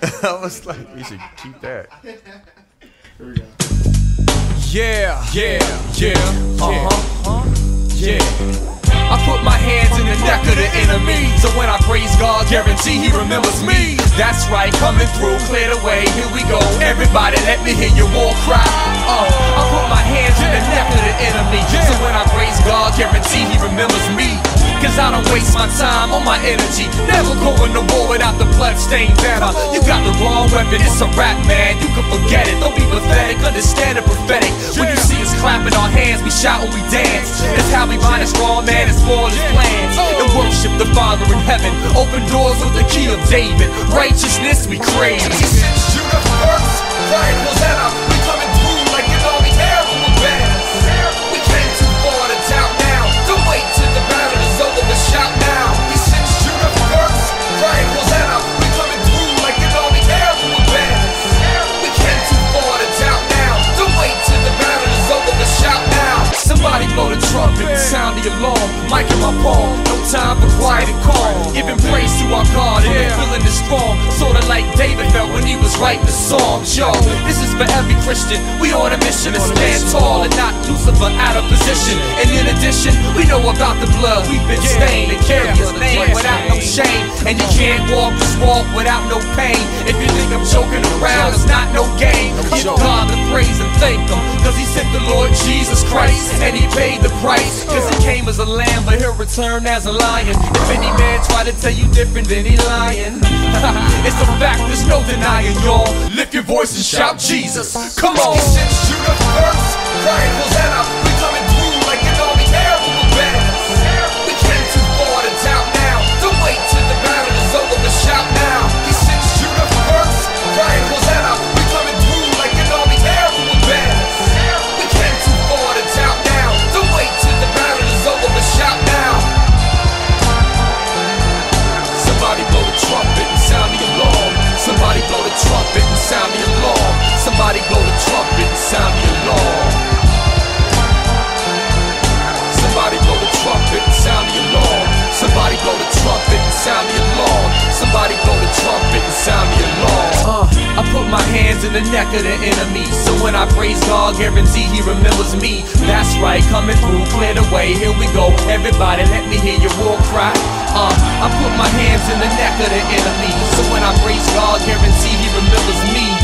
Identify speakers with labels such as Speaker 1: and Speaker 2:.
Speaker 1: I was like, we should keep that.
Speaker 2: Here we go.
Speaker 3: Yeah, yeah, yeah, uh-huh, yeah. I put my hands in the neck of the enemy, so when I praise God, guarantee He remembers me. That's right, coming through, clear the way. Here we go, everybody, let me hear your war cry. Uh, I put my hands in the neck of the enemy, so when I praise God, guarantee He remembers me. Cause I don't waste my time on my energy. Never going to war without the bloodstained banner. You got the wrong weapon, it's a rap, man. You can forget it. Don't be pathetic, understand the prophetic. When you see us clapping our hands, we shout when we dance. That's how we bind a strong man and spoil his plans. And worship the Father in heaven. Open doors with the key of David. Righteousness we crave. The. Mic in my palm, no time for quiet and calm. Giving praise to our God and feeling is strong. Sorta like David felt when he was writing the songs. Yo, this is for every Christian. We on a mission to stand tall and not Lucifer out of position. And in addition, we know about the blood. We've been stained and carry his name without no shame. And you can't walk this walk without no pain. If you think I'm joking around, it's not no game. Give God the praise and thank Him. Cause He sent the Lord Jesus Christ. And He paid the price. Cause came as a lamb, but He'll return as a lion. If any man try to tell you different, then he lying. it's a fact, there's no denying, y'all. Lift your voice and shout Jesus. Come on. In the neck of the enemy. So when I praise God, guarantee he remembers me. That's right, coming through, clear the way. Here we go. Everybody, let me hear your war cry. Uh, I put my hands in the neck of the enemy. So when I praise God, guarantee he remembers me.